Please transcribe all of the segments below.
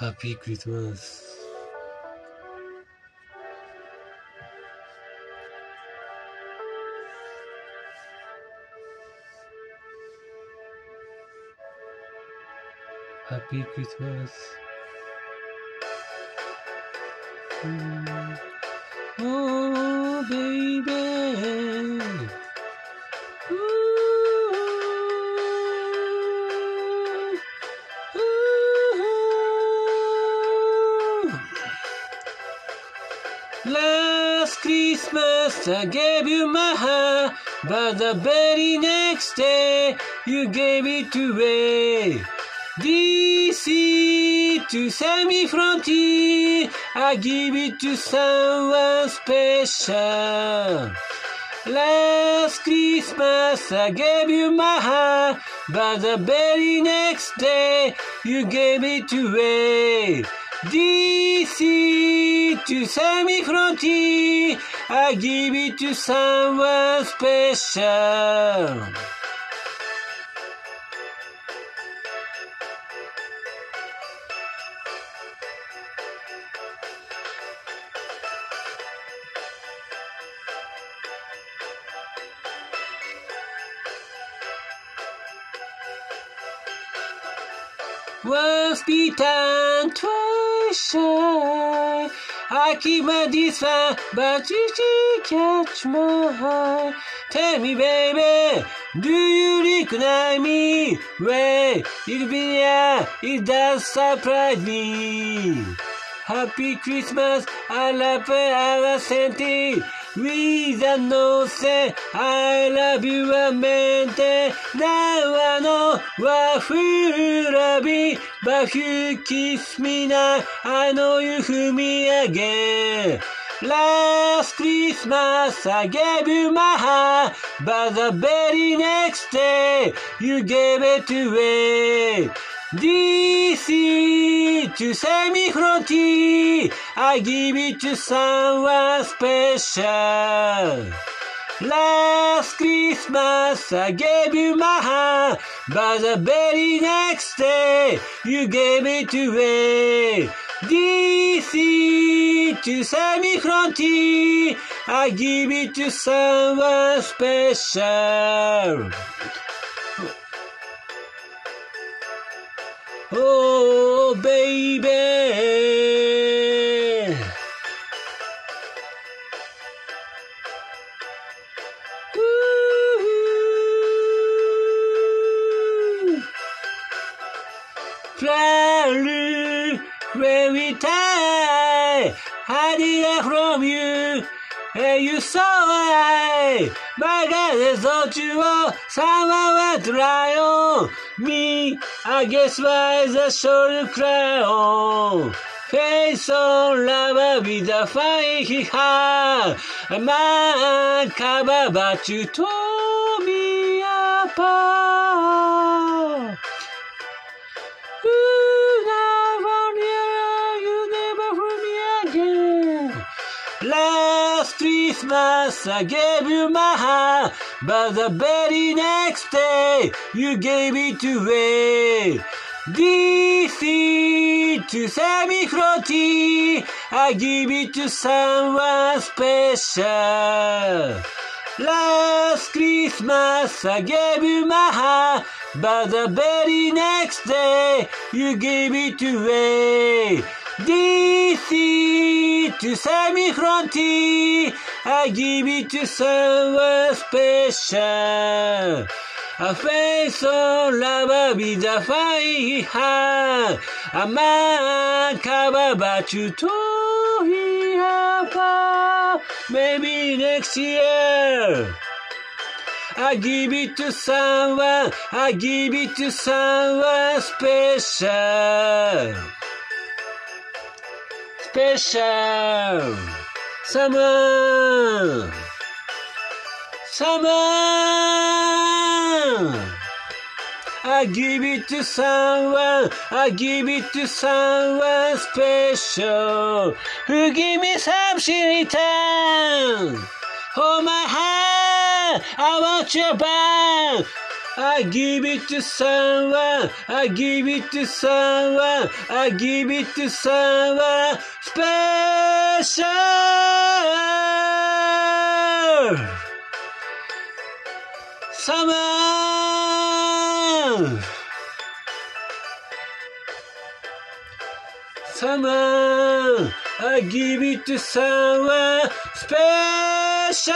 Happy Christmas. Happy Christmas. Mm. Oh, baby. Ooh. I gave you my heart, but the very next day you gave it away. Is to semi frontier, I give it to someone special. Last Christmas I gave you my heart, but the very next day you gave it away. This is to semi frontier, I give it to someone special. Once beaten, twice shy. I keep my distance, but you still catch my eye. Tell me, baby, do you recognize me? Well, it'll be yeah, it does surprise me. Happy Christmas, I love our Santa. With a note say, I love you, I meant it. Now I know what will be, but you kiss me now, I know you feel me again. Last Christmas I gave you my heart, but the very next day you gave it away. This is to semi frontier, I give it to someone special. Last Christmas I gave you my heart, but the very next day you gave it away. This is to semi frontier, I give it to someone special. Oh, baby. Ooh. Fly when we tie, hiding from you. You I, my God, I thought you were someone right on me. I guess why the shoulder cry on. Face on lava with a fire he had. A man cover, but you tore me apart. Christmas I gave you my heart, but the very next day you gave it away. This is to semi frontier, I give it to someone special. Last Christmas I gave you my heart, but the very next day you gave it away. This is to semi frontier, I give it to someone special. A face on lava with a fire, a man tore him apart. Maybe next year. I give it to someone, I give it to someone special. Special. Someone. Someone. I give it to someone, I give it to someone special. Who give me something in return? Hold my hand, I want your back. I give it to someone. I give it to someone. I give it to someone special. Someone. Someone. I give it to someone special.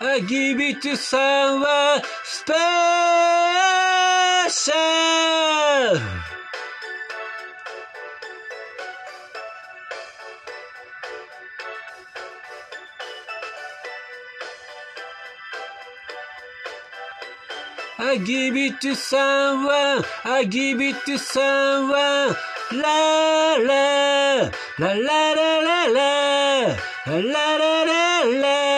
I give it to someone special. I give it to someone. I give it to someone. La la la la la la la la la la la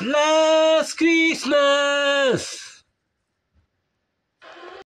Last Christmas